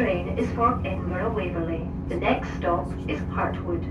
Train is for Edinburgh Waverley. The next stop is Hartwood.